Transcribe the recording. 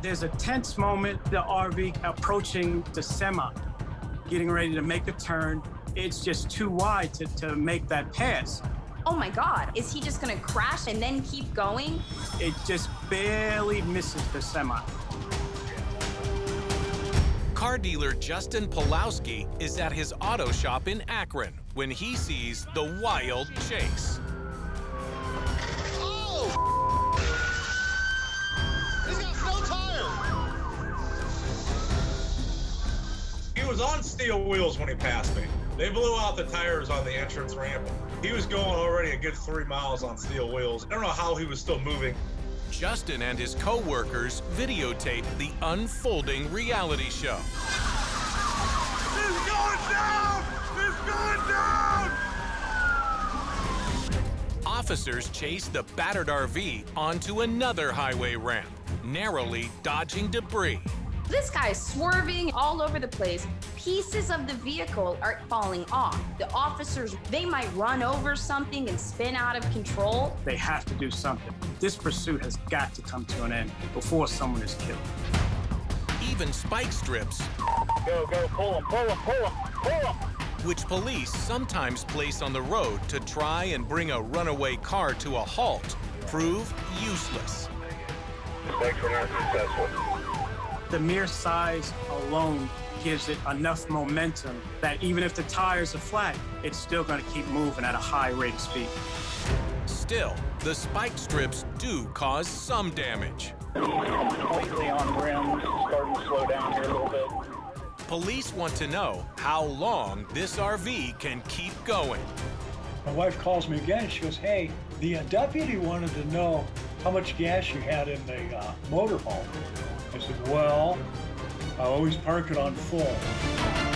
There's a tense moment, the RV approaching the semi, getting ready to make a turn. It's just too wide to, to make that pass. Oh my God, is he just gonna crash and then keep going? It just barely misses the semi. Car dealer Justin Pulowski is at his auto shop in Akron when he sees the wild chase. Was on steel wheels when he passed me. They blew out the tires on the entrance ramp. He was going already a good three miles on steel wheels. I don't know how he was still moving. Justin and his co-workers videotape the unfolding reality show. He's going down! He's going down! Officers chase the battered RV onto another highway ramp, narrowly dodging debris. This guy is swerving all over the place. Pieces of the vehicle are falling off. The officers, they might run over something and spin out of control. They have to do something. This pursuit has got to come to an end before someone is killed. Even spike strips, Go, go, pull him, pull him, pull him, pull him. which police sometimes place on the road to try and bring a runaway car to a halt, prove useless. Thanks for not successful. The mere size alone gives it enough momentum that even if the tires are flat, it's still going to keep moving at a high rate of speed. Still, the spike strips do cause some damage. Completely on rim, starting to slow down here a little bit. Police want to know how long this RV can keep going. My wife calls me again and she goes, Hey, the uh, deputy wanted to know how much gas you had in the uh, motorhome. I said, Well, I always park it on full.